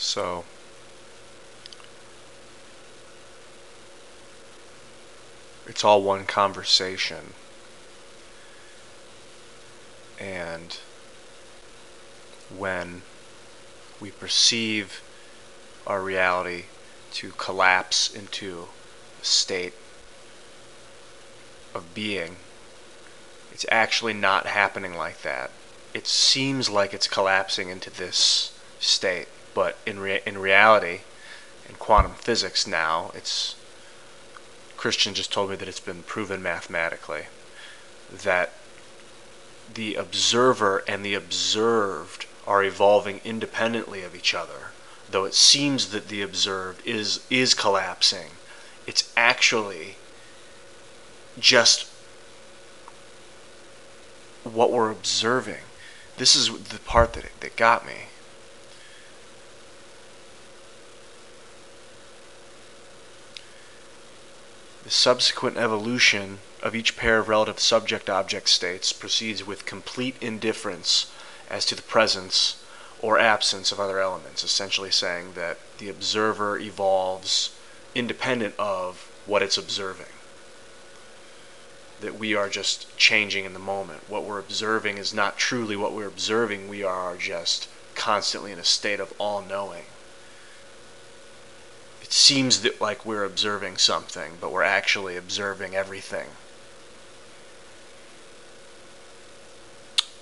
So, it's all one conversation. And when we perceive our reality to collapse into a state of being, it's actually not happening like that. It seems like it's collapsing into this state, but in rea- in reality, in quantum physics now, it's Christian just told me that it's been proven mathematically that the observer and the observed are evolving independently of each other. Though it seems that the observed is is collapsing, it's actually just what we're observing. This is the part that that got me. The subsequent evolution of each pair of relative subject object states proceeds with complete indifference as to the presence or absence of other elements, essentially saying that the observer evolves independent of what it's observing. That we are just changing in the moment. What we're observing is not truly what we're observing, we are just constantly in a state of all knowing it seems that like we're observing something, but we're actually observing everything.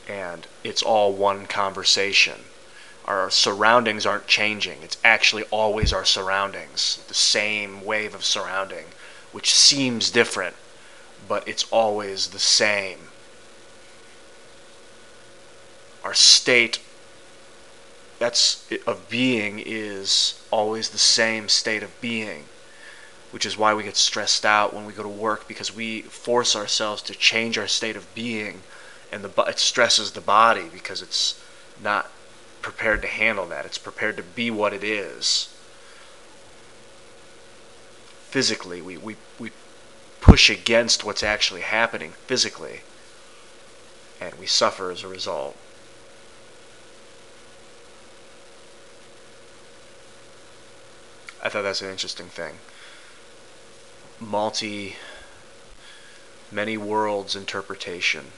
And it's all one conversation. Our surroundings aren't changing. It's actually always our surroundings, the same wave of surrounding, which seems different, but it's always the same. Our state that's of being is always the same state of being which is why we get stressed out when we go to work because we force ourselves to change our state of being and the it stresses the body because it's not prepared to handle that. It's prepared to be what it is. Physically we, we, we push against what's actually happening physically and we suffer as a result I thought that's an interesting thing. Multi, many worlds interpretation.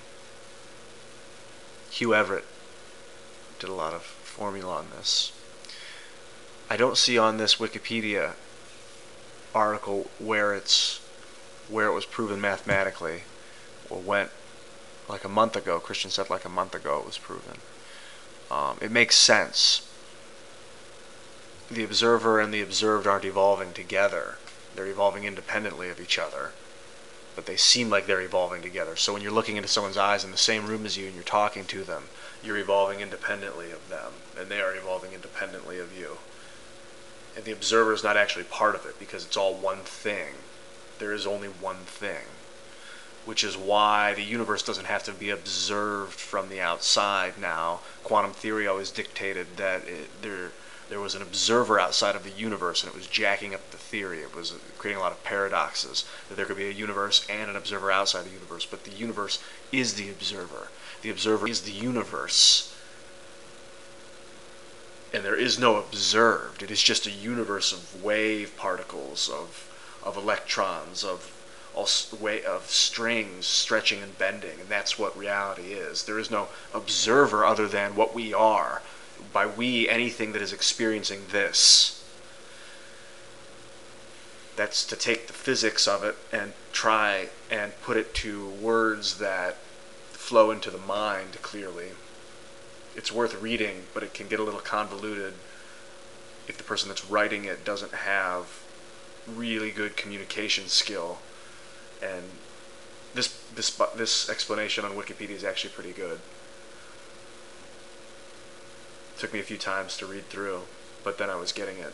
Hugh Everett did a lot of formula on this. I don't see on this Wikipedia article where it's where it was proven mathematically or went like a month ago. Christian said like a month ago it was proven. Um, it makes sense the observer and the observed aren't evolving together. They're evolving independently of each other. But they seem like they're evolving together. So when you're looking into someone's eyes in the same room as you and you're talking to them, you're evolving independently of them. And they are evolving independently of you. And the observer is not actually part of it because it's all one thing. There is only one thing. Which is why the universe doesn't have to be observed from the outside now. Quantum theory always dictated that it, there there was an observer outside of the universe and it was jacking up the theory. It was creating a lot of paradoxes that there could be a universe and an observer outside the universe, but the universe is the observer. The observer is the universe. And there is no observed. It is just a universe of wave particles, of, of electrons, of way of strings stretching and bending, and that's what reality is. There is no observer other than what we are by we anything that is experiencing this. That's to take the physics of it and try and put it to words that flow into the mind clearly. It's worth reading, but it can get a little convoluted if the person that's writing it doesn't have really good communication skill. And this this this explanation on Wikipedia is actually pretty good took me a few times to read through, but then I was getting it.